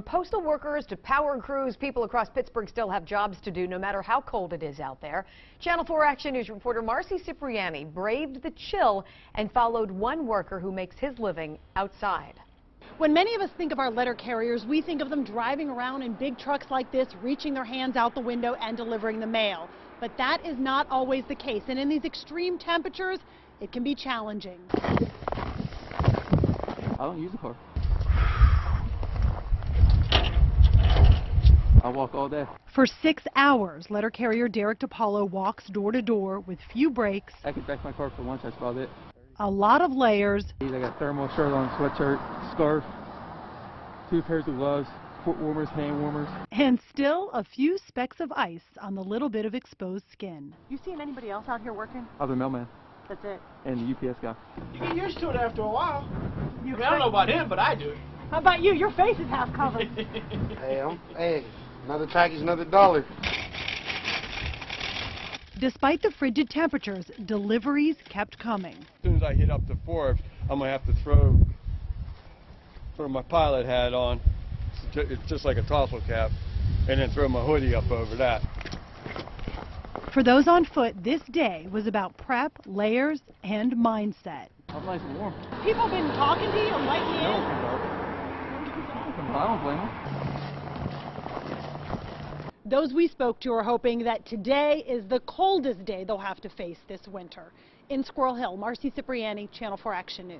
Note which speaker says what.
Speaker 1: From postal workers to power crews, people across Pittsburgh still have jobs to do no matter how cold it is out there. Channel 4 Action News reporter Marcie Cipriani braved the chill and followed one worker who makes his living outside.
Speaker 2: When many of us think of our letter carriers, we think of them driving around in big trucks like this, reaching their hands out the window and delivering the mail. But that is not always the case, and in these extreme temperatures, it can be challenging.
Speaker 3: I don't use a car. Walk all day.
Speaker 2: For six hours, letter carrier Derek DePaulo walks door to door with few breaks,
Speaker 3: I can back my car for lunch, that's about it.
Speaker 2: a lot of layers,
Speaker 3: I got thermal shirt on, sweatshirt, scarf, two pairs of gloves, foot warmers, hand warmers.
Speaker 2: and still a few specks of ice on the little bit of exposed skin.
Speaker 4: You seeing anybody else out here working?
Speaker 3: I'm the mailman
Speaker 4: That's it.
Speaker 3: and the UPS guy.
Speaker 5: You get used to it after a while. I, mean, I don't know about him, but I do.
Speaker 2: How about you? Your face is half covered.
Speaker 6: Hey, I'm, hey, another package, another dollar.
Speaker 2: Despite the frigid temperatures, deliveries kept coming.
Speaker 7: As soon as I hit up to Forbes, I'm gonna have to throw throw my pilot hat on. It's just like a tassel cap, and then throw my hoodie up over that.
Speaker 2: For those on foot, this day was about prep, layers, and mindset.
Speaker 3: I'm nice and warm.
Speaker 2: People been talking to you and letting you
Speaker 3: I don't
Speaker 2: in.
Speaker 3: think about it. I don't blame them.
Speaker 2: Those we spoke to are hoping that today is the coldest day they'll have to face this winter. In Squirrel Hill, Marcie Cipriani, Channel 4 Action News.